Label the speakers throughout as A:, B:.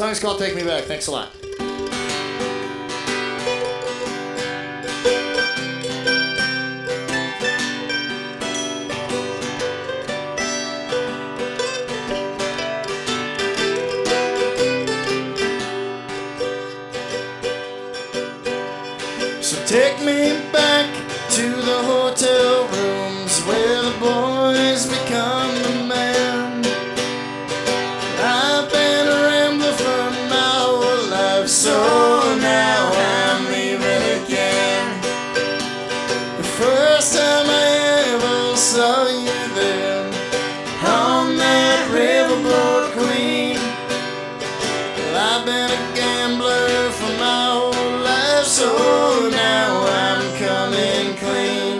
A: Song's called Take Me Back. Thanks a lot. So take me back to the hotel rooms where the boys become the saw you there on that riverboat queen. Well, I've been a gambler for my whole life, so now I'm coming clean.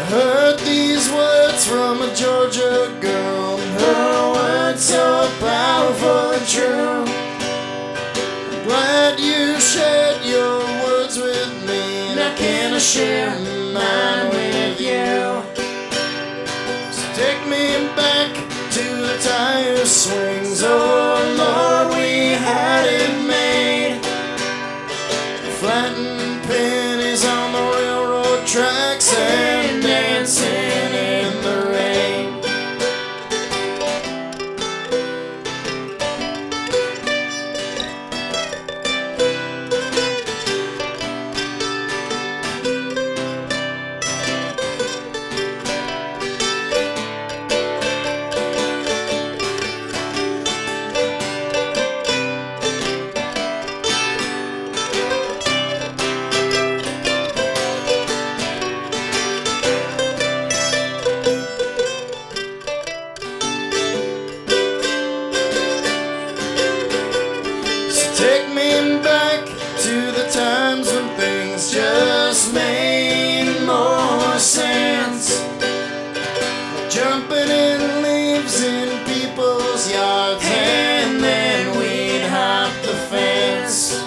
A: I heard these words from a Georgia girl, her words so powerful and true. I'm glad you shared and I can share mine with you. So take me back to the tire swings. Oh Lord, we had it made. Flattening pennies on the railroad tracks and dancing take me back to the times when things just made more sense. Jumping in leaves in people's yards, and then we'd hop the fence.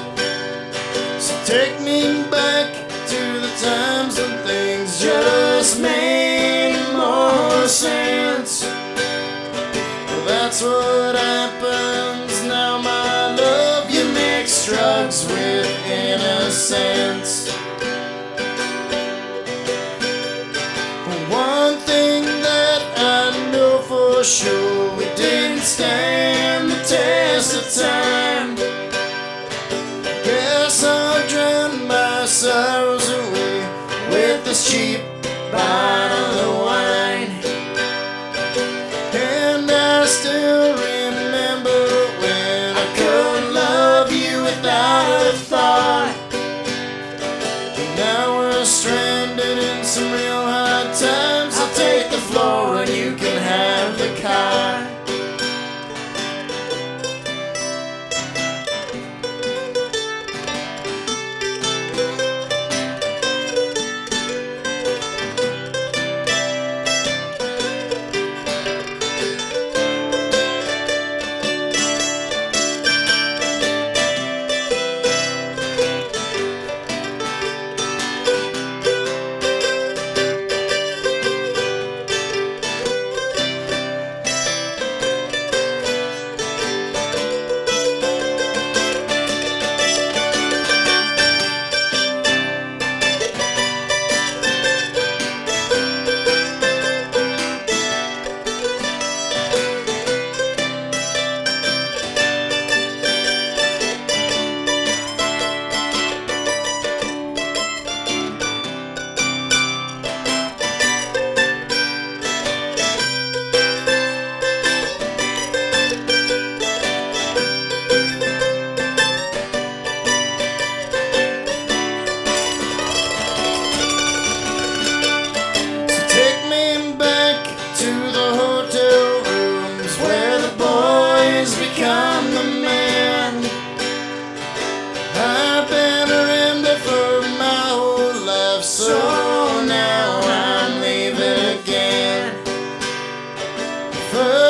A: So take me back to the times when things just made more sense. Well, that's what happens mix drugs with innocence. But One thing that I know for sure, we didn't stand the test of time. Guess I'll drown my sorrows away with this cheap bottle of have the car. So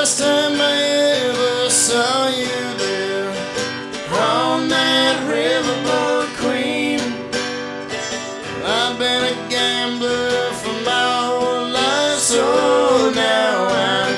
A: last time I ever saw you there on that riverboat queen. I've been a gambler for my whole life, so now I'm.